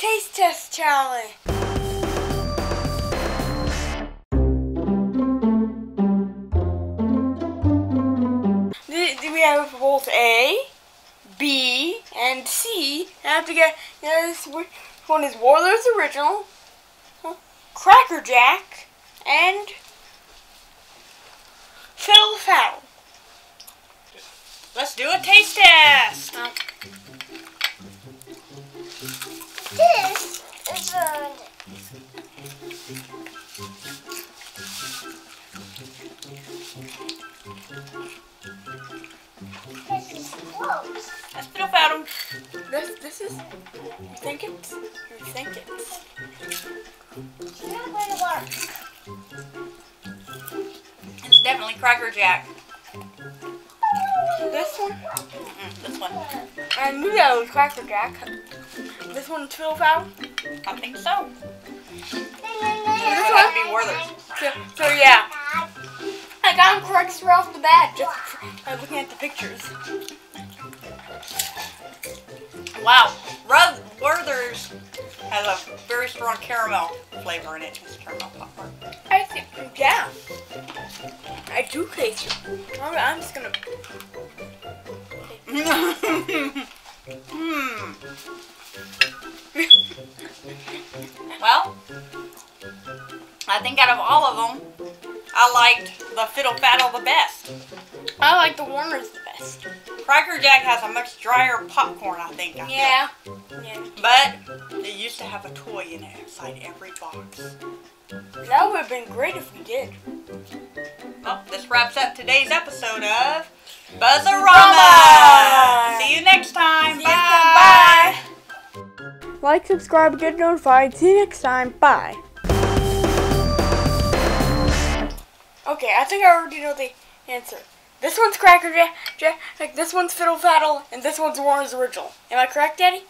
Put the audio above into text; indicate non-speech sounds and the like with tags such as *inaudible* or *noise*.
Taste Test Challenge. We have both A, B, and C. I have to get which one is Werther's Original, Cracker Jack, and Fiddle Faddle. Let's do a taste test. Uh, This is a This is close. Let's fiddle faddle. This this is you think it's you think it's It's not going to work. It's definitely Cracker Jack. This one. Mm-mm, this one. I knew that was Cracker Jack. This one's Fiddle Faddle. I think so. This This would have to be Werther's. So, so yeah, I got him correct right off the bat just by looking at the pictures. Wow. Rub- Werther's has a very strong caramel flavor in it. It's caramel popcorn. I think yeah, I do taste it. I'm, I'm just gonna. Hmm. *laughs* well, I think out of all of them, I liked the Fiddle Faddle the best. I like the Werther's the best. Cracker Jack has a much drier popcorn, I think. I feel. Yeah. Yeah. But they used to have a toy in it inside every box. That would have been great if we did. Wraps up today's episode of Buzzerama. See you next time. See you Bye. next time. Bye. Like, subscribe, get notified. See you next time. Bye. Okay, I think I already know the answer. This one's Cracker Jack, Jack like this one's Fiddle Faddle, and this one's Werther's Original. Am I correct, Daddy?